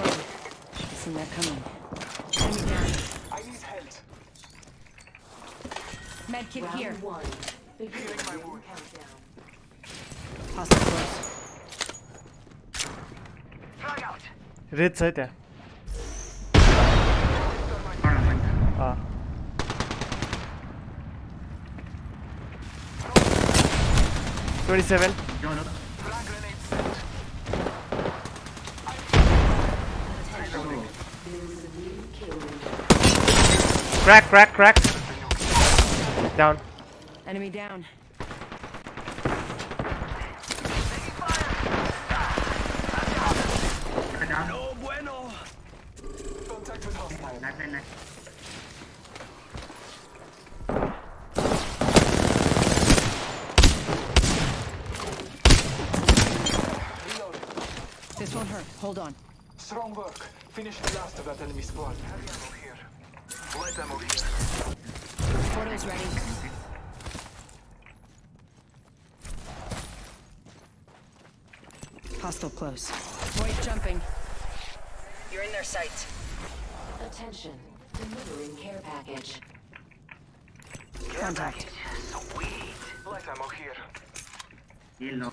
close. Should have seen that coming. Enemy down. I need help. Medkit here. One. Healing my wound. Hostile Red side Ah. Twenty-seven. Crack, crack, crack. Down. Enemy down. This won't hurt. Hold on. Strong work. Finish the last of that enemy squad. Heavy ammo here. Light ammo here. Portal's ready. Hostile close. Void jumping. You're in their sights. Attention. Delivering care package. Contact. Sweet. Light ammo here. Yellow.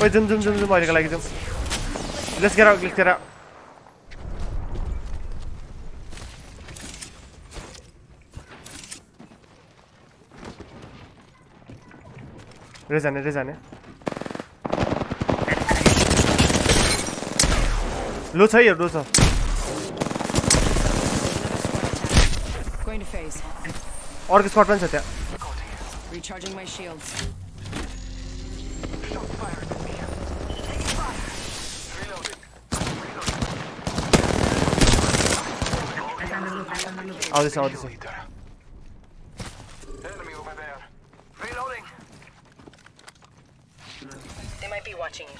Wait, zoom, zoom, zoom, zoom. I like zoom. Let's get out. Let's get out. Rezane, rezane. Loot hayır, loot al. Going to phase. Org spot ben zaten. Recharging my shields. आउँदैछ आउँदैछ Leader. Enemy over there. Reloading. They might be watching you.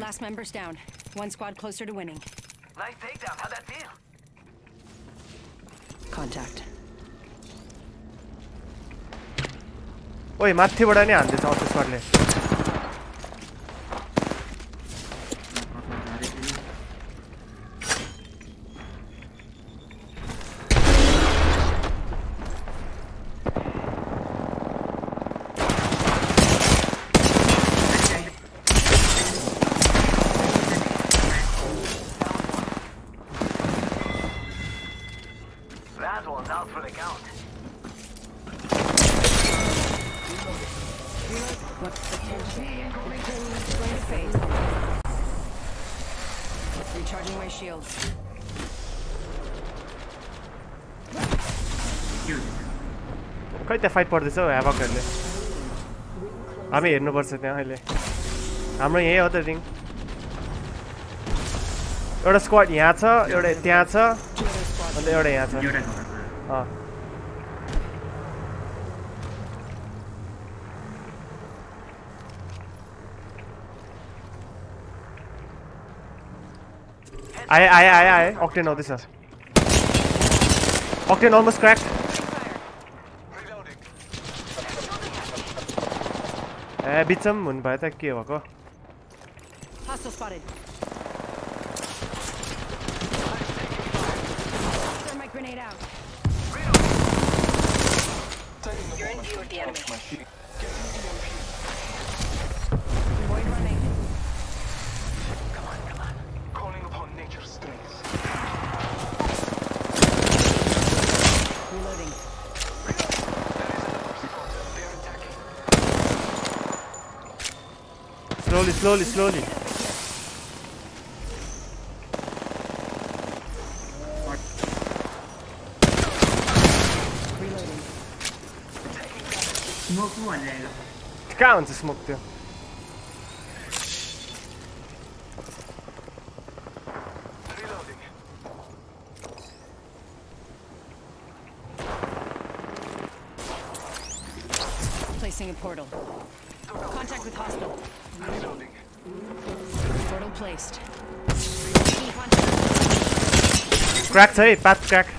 Last member's down. One squad closer to winning. Nice takedown. How'd that feel? Contact. ओइ माथिबाट नि हान्दैछ अर्को स्पटले That one's out for the count. Going to phase. Recharging my shields. खै त्यहाँ fight पर्दैछ हौ ह्याभकहरूले हामी हेर्नुपर्छ त्यहाँ अहिले हाम्रो यहीँ हो त रिङ एउटा स्क्वाड यहाँ छ एउटा त्यहाँ छ अन्त एउटा यहाँ छ एउटा घरमा अँ आए आए आए आए अक्टेन आउँदैछ अक्टेन अलमोस्ट क्र्याक Reloading. ए बिचमा पनि हुनु भयो त के भएको Grenade out. You're in view of the enemy. my shield. Getting Void running. Come on, come on. Calling upon nature's strength. Reloading. There is another Huoneella. Така on se smoked you. Placing a portal. Contact with hostile. Reloading. Portal placed. Cracked, hey, bad crack.